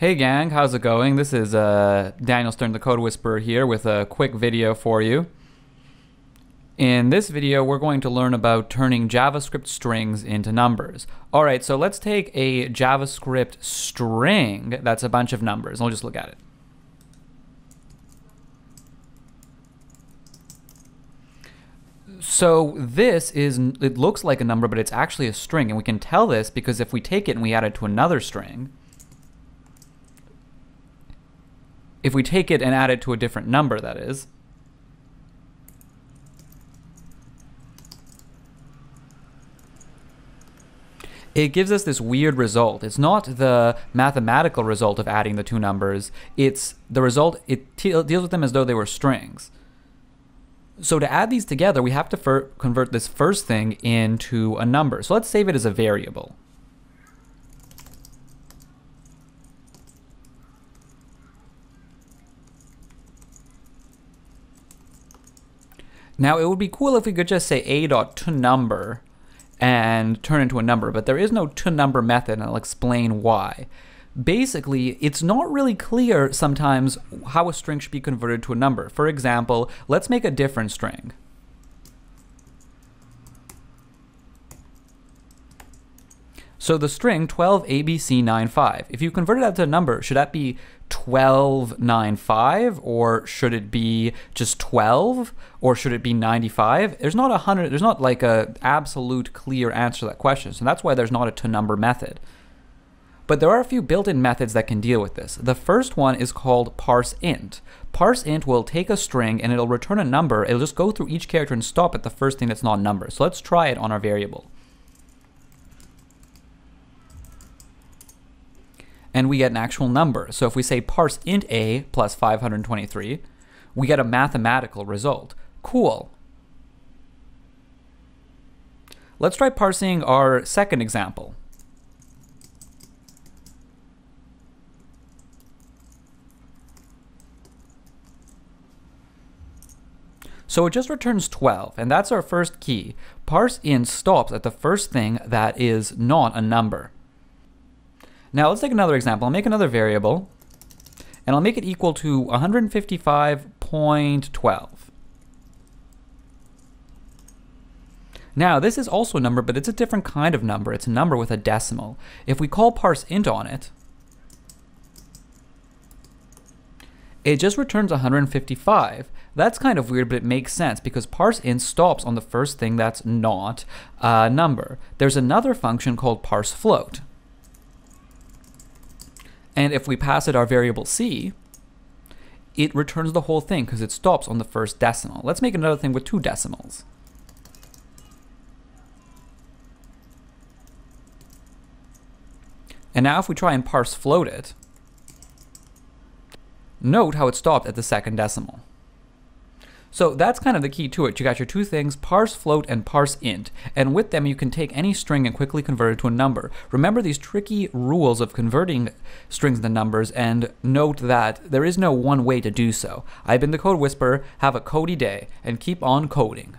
Hey gang, how's it going? This is uh, Daniel Stern, the Code Whisperer here with a quick video for you. In this video, we're going to learn about turning JavaScript strings into numbers. All right, so let's take a JavaScript string that's a bunch of numbers. I'll just look at it. So this is, it looks like a number, but it's actually a string. And we can tell this because if we take it and we add it to another string, if we take it and add it to a different number, that is, it gives us this weird result. It's not the mathematical result of adding the two numbers. It's the result, it deals with them as though they were strings. So to add these together, we have to convert this first thing into a number. So let's save it as a variable. Now it would be cool if we could just say a dot to number and turn into a number, but there is no to number method, and I'll explain why. Basically, it's not really clear sometimes how a string should be converted to a number. For example, let's make a different string. So the string 12abc95, if you convert out to a number, should that be 1295 or should it be just 12 or should it be 95? There's not a hundred, there's not like a absolute clear answer to that question. So that's why there's not a to number method. But there are a few built-in methods that can deal with this. The first one is called parse int. Parse int will take a string and it'll return a number. It'll just go through each character and stop at the first thing that's not a number. So let's try it on our variable. And we get an actual number. So if we say parse int a plus 523, we get a mathematical result. Cool. Let's try parsing our second example. So it just returns 12, and that's our first key. Parse int stops at the first thing that is not a number. Now let's take another example. I'll make another variable, and I'll make it equal to 155.12. Now, this is also a number, but it's a different kind of number. It's a number with a decimal. If we call parse int on it, it just returns 155. That's kind of weird, but it makes sense because parse int stops on the first thing that's not a number. There's another function called parse float. And if we pass it our variable c, it returns the whole thing because it stops on the first decimal. Let's make another thing with two decimals. And now if we try and parse float it, note how it stopped at the second decimal. So that's kind of the key to it. You got your two things, parse float and parse int, and with them you can take any string and quickly convert it to a number. Remember these tricky rules of converting strings into numbers and note that there is no one way to do so. I've been the Code Whisperer, have a cody day, and keep on coding.